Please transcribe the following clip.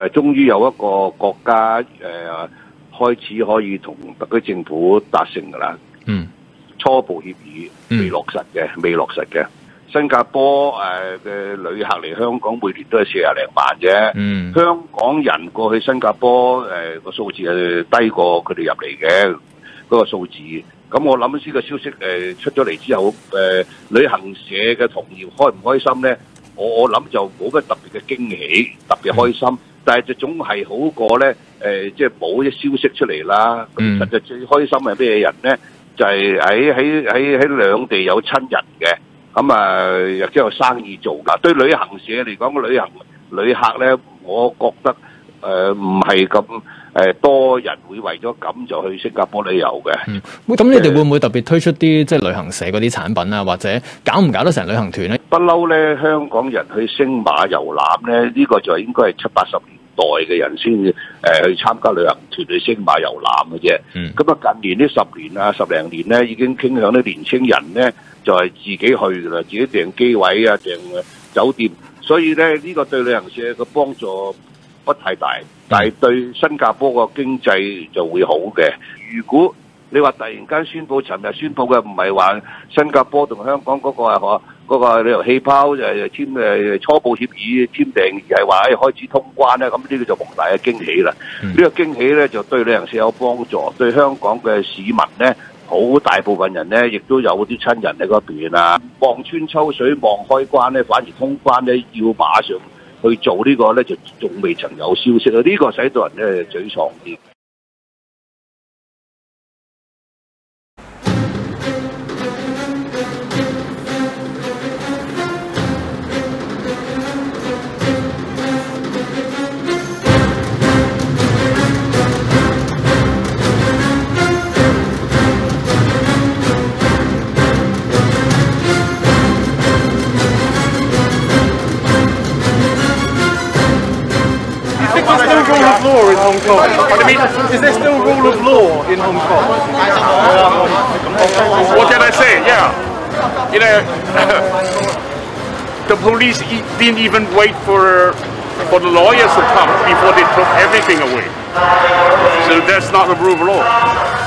誒，終於有一個國家誒、呃、開始可以同特區政府達成㗎啦。嗯，初步協議未落實嘅，未落實嘅。新加坡誒嘅旅客嚟香港每年都係四廿零萬啫。嗯，香港人過去新加坡誒個數字係低過佢哋入嚟嘅嗰個數字。咁我諗呢個消息誒出咗嚟之後，誒旅行社嘅同業開唔開心咧？我我諗就冇乜特別嘅驚喜，特別開心。但係就總係好過咧誒，即係冇啲消息出嚟啦。咁嗯實際最開心係咩人咧？就係喺喺喺喺兩地有親人嘅，咁啊亦都有生意做㗎。對旅行社嚟講，旅行旅客咧，我覺得誒唔係咁誒多人會為咗咁就去新加坡旅遊嘅。嗯，咁你哋會唔會特別推出啲即係旅行社嗰啲產品啊，或者搞唔搞得成旅行團咧？不嬲咧，香港人去星馬遊覽咧，呢、個就應該係七八十年代嘅人先至誒去參加旅行團去星馬遊覽嘅啫。嗯咁啊，近年呢十年啊、十零年咧，已經傾向啲年青人咧，就係、自己去㗎啦，自己訂機位啊、訂酒店，所以咧呢、個對旅行社嘅幫助不太大，但係對新加坡個經濟就會好嘅。如果你話突然間宣佈，尋日宣佈嘅唔係話新加坡同香港嗰個係話嗰個旅遊氣泡就係簽誒初步協議簽訂，而係話誒開始通關咧，咁呢個就莫大嘅驚喜啦。嗯呢、個驚喜咧就對旅行社有幫助，對香港嘅市民咧，好大部分人咧亦都有啲親人喺嗰邊啊，望穿秋水望開關咧，反而通關咧要馬上去做呢個咧，就仲未曾有消息啊！呢、個使到人咧沮喪啲。Law in Hong Kong? Pardon me? Is there still rule of law in Hong Kong? What can I say? Yeah. You know, the police e- didn't even wait for for the lawyers to come before they took everything away. So that's not the rule of law.